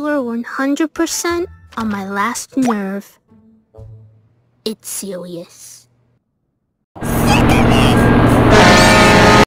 You 100% on my last nerve. It's serious.